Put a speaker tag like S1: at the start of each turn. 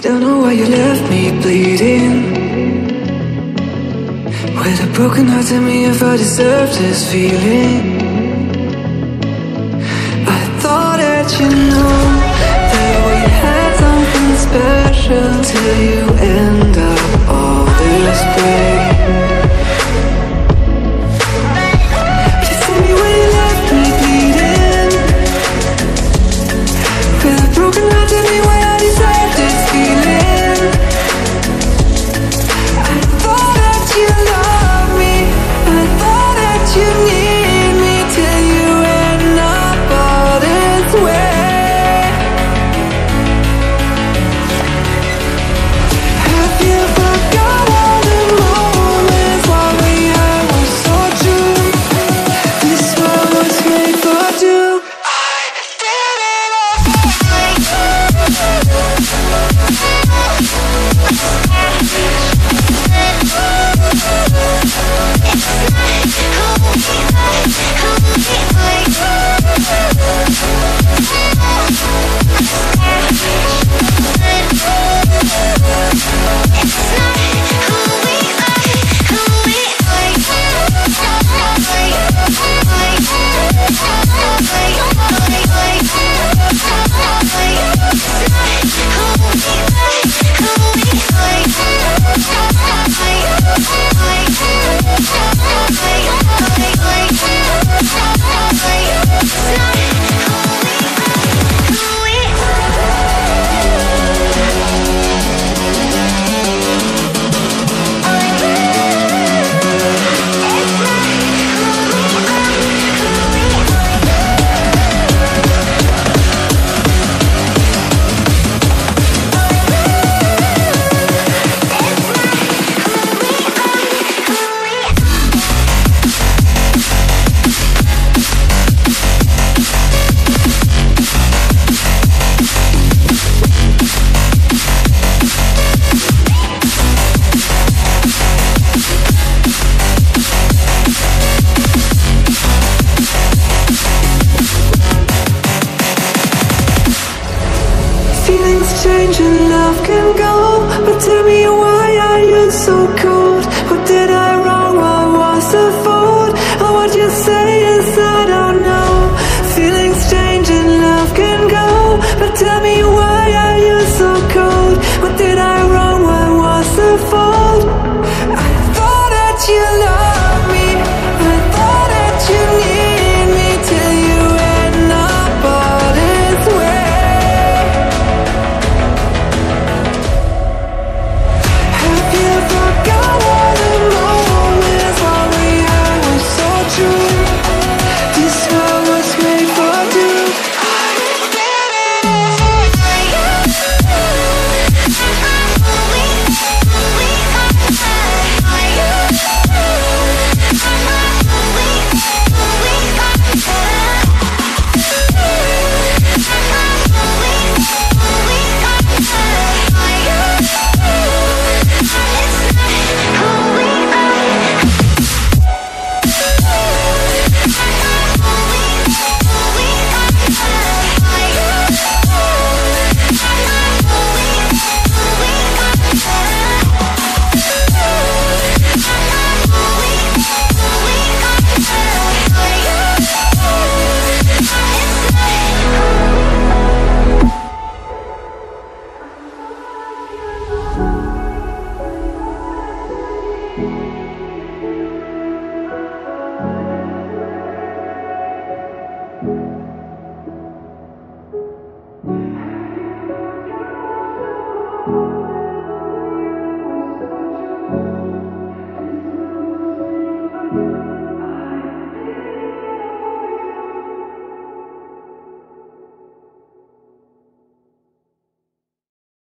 S1: Don't know why you left me bleeding. With a broken heart, tell me if I deserve this feeling. I thought that you know that we had something special till you end up all this way. Change and love can go, but